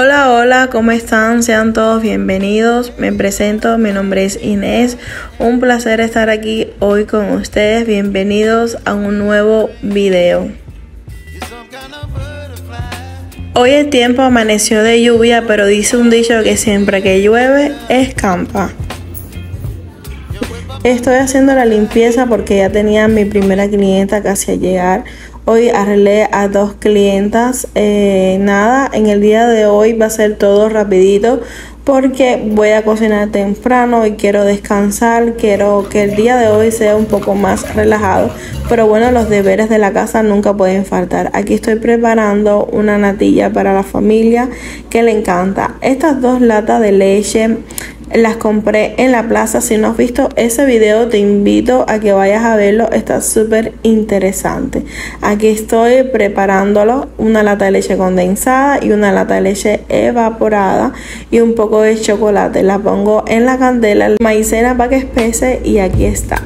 Hola, hola, ¿cómo están? Sean todos bienvenidos. Me presento, mi nombre es Inés. Un placer estar aquí hoy con ustedes. Bienvenidos a un nuevo video. Hoy el tiempo amaneció de lluvia, pero dice un dicho que siempre que llueve, escampa. Estoy haciendo la limpieza porque ya tenía mi primera clienta casi a llegar. Hoy arreglé a dos clientas. Eh, nada, en el día de hoy va a ser todo rapidito porque voy a cocinar temprano y quiero descansar. Quiero que el día de hoy sea un poco más relajado. Pero bueno, los deberes de la casa nunca pueden faltar. Aquí estoy preparando una natilla para la familia que le encanta. Estas dos latas de leche las compré en la plaza. Si no has visto ese video, te invito a que vayas a verlo. Está súper interesante. Aquí estoy preparándolo. Una lata de leche condensada y una lata de leche evaporada y un poco de chocolate. La pongo en la candela, maicena para que espese y aquí está.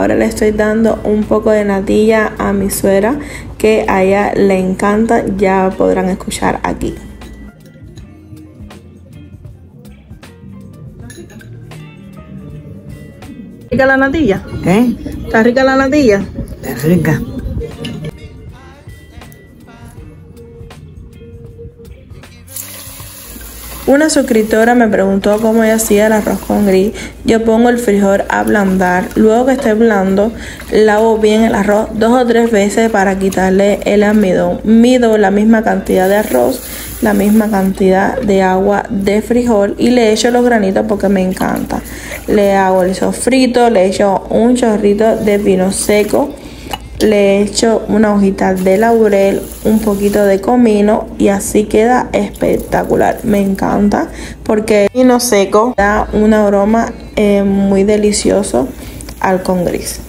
Ahora le estoy dando un poco de natilla a mi suegra que a ella le encanta, ya podrán escuchar aquí. ¿Rica la natilla? ¿Eh? ¿Está rica la natilla? Está rica. Una suscriptora me preguntó cómo yo hacía el arroz con gris. Yo pongo el frijol a ablandar. Luego que esté blando, lavo bien el arroz dos o tres veces para quitarle el almidón. Mido la misma cantidad de arroz, la misma cantidad de agua de frijol y le echo los granitos porque me encanta. Le hago el sofrito, le echo un chorrito de vino seco le echo una hojita de laurel, un poquito de comino y así queda espectacular. Me encanta porque el vino seco da un aroma eh, muy delicioso al con gris.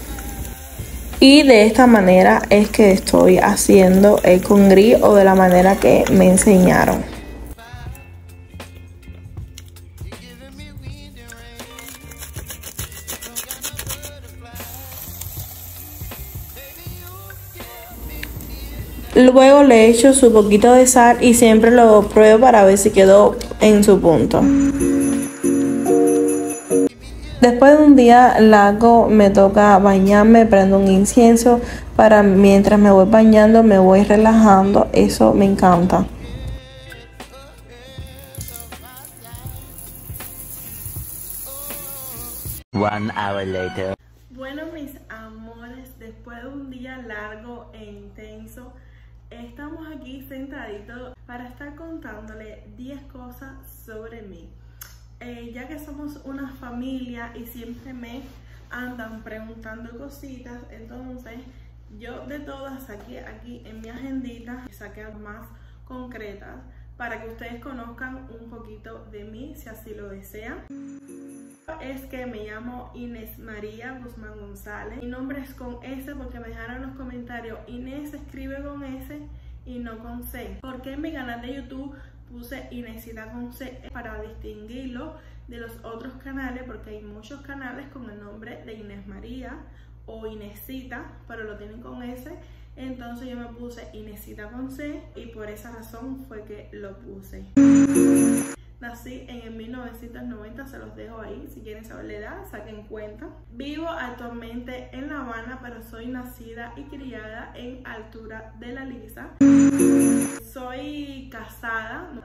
Y de esta manera es que estoy haciendo el con gris o de la manera que me enseñaron. Luego le echo su poquito de sal y siempre lo pruebo para ver si quedó en su punto. Después de un día largo me toca bañarme, prendo un incienso para mientras me voy bañando me voy relajando, eso me encanta. One hour later. Bueno mis amores, después de un día largo e intenso, estamos aquí sentaditos para estar contándole 10 cosas sobre mí. Eh, ya que somos una familia y siempre me andan preguntando cositas, entonces yo de todas saqué aquí en mi agendita, saqué más concretas para que ustedes conozcan un poquito de mí si así lo desean es que me llamo Inés María Guzmán González. Mi nombre es con S porque me dejaron en los comentarios Inés escribe con S y no con C. Porque en mi canal de YouTube puse Inésita con C para distinguirlo de los otros canales porque hay muchos canales con el nombre de Inés María o Inésita, pero lo tienen con S. Entonces yo me puse Inésita con C y por esa razón fue que lo puse. Nací en el 1990, se los dejo ahí. Si quieren saber la edad, saquen cuenta. Vivo actualmente en La Habana, pero soy nacida y criada en Altura de la Lisa. Soy casada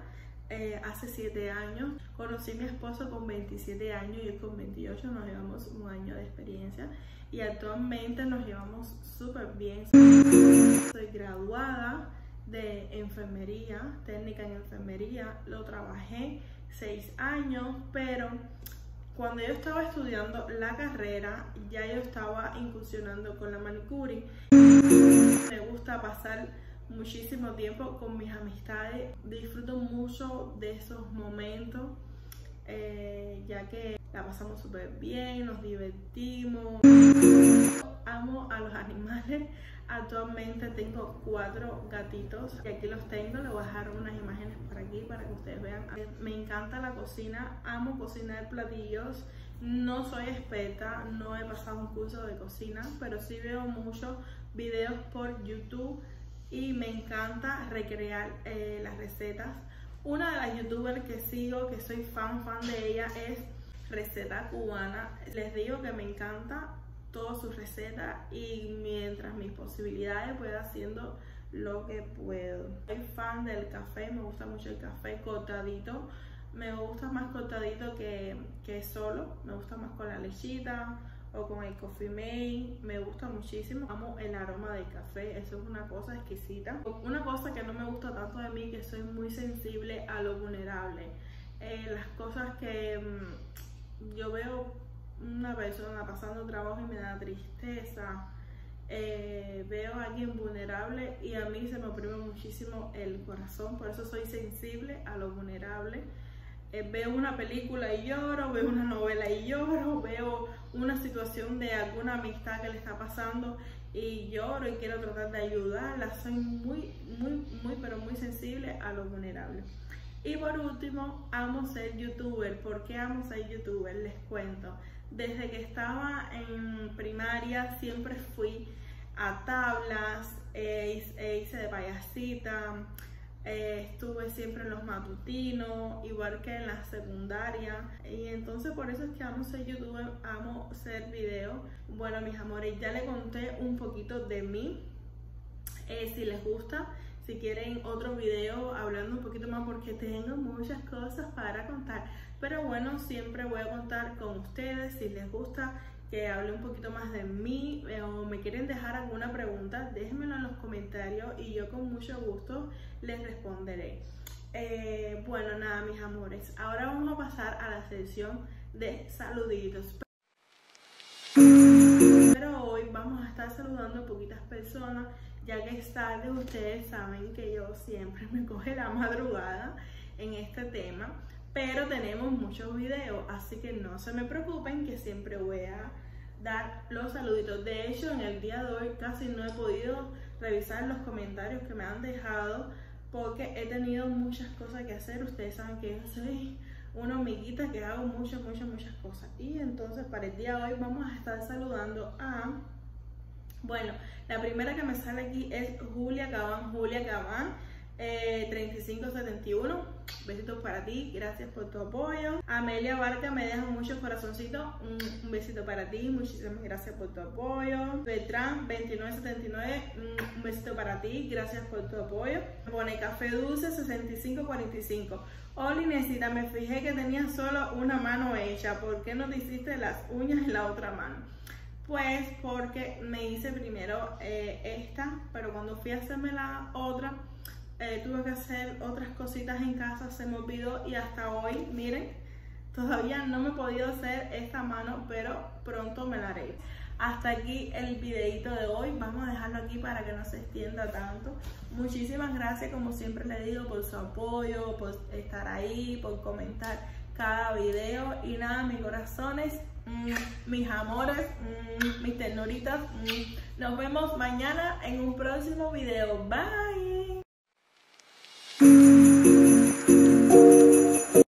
eh, hace 7 años. Conocí a mi esposo con 27 años y con 28 nos llevamos un año de experiencia. Y actualmente nos llevamos súper bien. Soy graduada de enfermería, técnica en enfermería, lo trabajé seis años, pero cuando yo estaba estudiando la carrera, ya yo estaba incursionando con la manicure. Me gusta pasar muchísimo tiempo con mis amistades, disfruto mucho de esos momentos, eh, ya que la pasamos súper bien, nos divertimos. Amo a los animales, Actualmente tengo cuatro gatitos y aquí los tengo, les voy a dejar unas imágenes por aquí para que ustedes vean. Me encanta la cocina, amo cocinar platillos, no soy experta, no he pasado un curso de cocina, pero sí veo mucho videos por YouTube y me encanta recrear eh, las recetas. Una de las youtubers que sigo, que soy fan fan de ella, es Receta Cubana. Les digo que me encanta todas sus recetas y mientras mis posibilidades voy haciendo lo que puedo. Soy fan del café, me gusta mucho el café cortadito. Me gusta más cortadito que, que solo, me gusta más con la lechita o con el coffee mate, me gusta muchísimo. Amo el aroma del café, eso es una cosa exquisita. Una cosa que no me gusta tanto de mí, que soy muy sensible a lo vulnerable. Eh, las cosas que mm, yo veo una persona pasando trabajo y me da tristeza, eh, veo a alguien vulnerable y a mí se me oprime muchísimo el corazón, por eso soy sensible a lo vulnerable. Eh, veo una película y lloro, veo una novela y lloro, veo una situación de alguna amistad que le está pasando y lloro y quiero tratar de ayudarla. Soy muy, muy, muy, pero muy sensible a lo vulnerable. Y por último, amo ser youtuber. ¿Por qué amo ser youtuber? Les cuento. Desde que estaba en primaria siempre fui a tablas, e hice de payasita, eh, estuve siempre en los matutinos, igual que en la secundaria. Y entonces por eso es que amo ser youtuber, amo hacer videos. Bueno, mis amores, ya le conté un poquito de mí. Eh, si les gusta, si quieren otro video hablando un poquito más porque tengo muchas cosas para contar. Pero bueno, siempre voy a contar con ustedes si les gusta que hable un poquito más de mí eh, o me quieren dejar alguna pregunta, déjenmelo en los comentarios y yo con mucho gusto les responderé. Eh, bueno, nada, mis amores, ahora vamos a pasar a la sección de saluditos. Pero hoy vamos a estar saludando a poquitas personas, ya que es tarde, ustedes saben que yo siempre me coge la madrugada en este tema pero tenemos muchos videos, así que no se me preocupen que siempre voy a dar los saluditos. De hecho, en el día de hoy casi no he podido revisar los comentarios que me han dejado porque he tenido muchas cosas que hacer. Ustedes saben que yo soy una amiguita que hago muchas, muchas, muchas cosas. Y entonces para el día de hoy vamos a estar saludando a... Bueno, la primera que me sale aquí es Julia Cabán. Julia Cabán eh, 3571. Besitos para ti, gracias por tu apoyo. Amelia Barca me deja muchos corazoncitos. Un, besito para ti, muchísimas gracias por tu apoyo. Beltrán 2979, un besito para ti, gracias por tu apoyo. Pone café dulce 6545. Oli, necesita, me fijé que tenía solo una mano hecha. ¿Por qué no te hiciste las uñas en la otra mano? Pues porque me hice primero eh, esta, pero cuando fui a hacerme la otra, eh, tuve que hacer otras cositas en casa, se me olvidó y hasta hoy, miren, todavía no me he podido hacer esta mano, pero pronto me la haré. Hasta aquí el videito de hoy, vamos a dejarlo aquí para que no se extienda tanto. Muchísimas gracias, como siempre le digo, por su apoyo, por estar ahí, por comentar cada video. Y nada, mis corazones, mm, mis amores, mm, mis ternuritas, mm, nos vemos mañana en un próximo video. Bye.